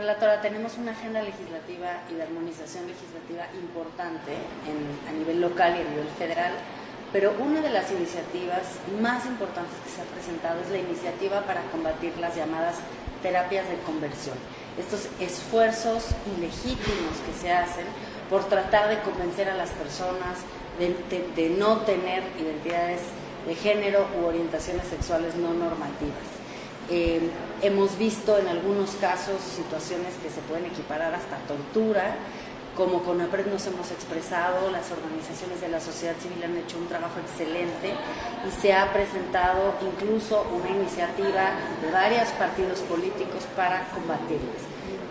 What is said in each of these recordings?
Relatora, tenemos una agenda legislativa y de armonización legislativa importante a nivel local y a nivel federal, pero una de las iniciativas más importantes que se ha presentado es la iniciativa para combatir las llamadas terapias de conversión. Estos esfuerzos ilegítimos que se hacen por tratar de convencer a las personas de no tener identidades de género u orientaciones sexuales no normativas. Eh, hemos visto en algunos casos situaciones que se pueden equiparar hasta tortura, como con APRED nos hemos expresado, las organizaciones de la sociedad civil han hecho un trabajo excelente y se ha presentado incluso una iniciativa de varios partidos políticos para combatirlas.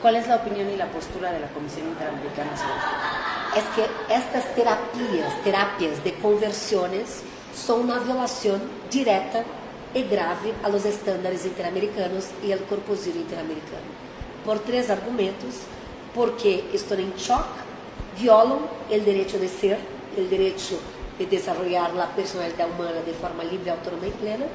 ¿Cuál es la opinión y la postura de la Comisión Interamericana sobre esto? Es que estas terapias, terapias de conversiones, son una violación directa e grave aos estándares interamericanos e ao corpusírio interamericano. Por três argumentos, porque estão em choque, violam o direito de ser, o direito de desenvolver a personalidade humana de forma livre, autônoma e plena.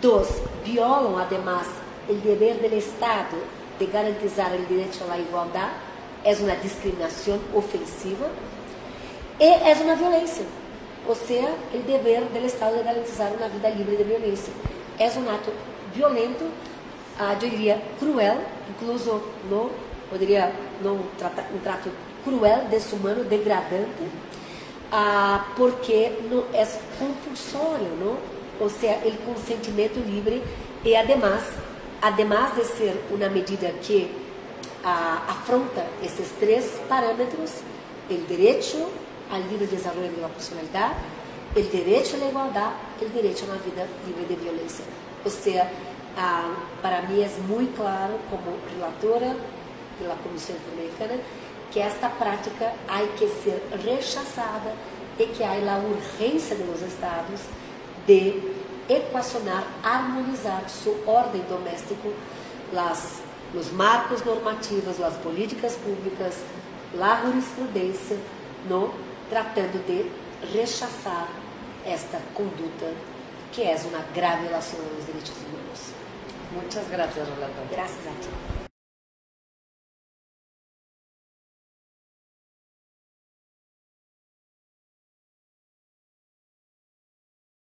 Dois, violam, además, o dever do Estado de garantizar o direito à igualdade, é uma discriminação ofensiva e é uma violência ou seja, o dever do Estado de garantizar uma vida livre de violência. É um ato violento, ah, eu diria cruel, incluso no, poderia não tratar, um trato cruel, desumano, degradante, ah, porque não é compulsório, não? ou seja, o consentimento livre e, además, además de ser uma medida que ah, afronta esses três parâmetros, o direito al libre desarrollo de la personalidad, el derecho a la igualdad, el derecho a una vida libre de violencia. O sea, ah, para mí es muy claro como relatora de la Comisión Interamericana que esta práctica hay que ser rechazada y que hay la urgencia de los estados de ecuacionar, armonizar su orden doméstico, las, marcos normativos, las políticas públicas, la jurisprudencia, ¿no? Tratando de rechaçar esta conduta que é uma grave violação aos direitos humanos. Muchas gracias, relator. Gracias a ti.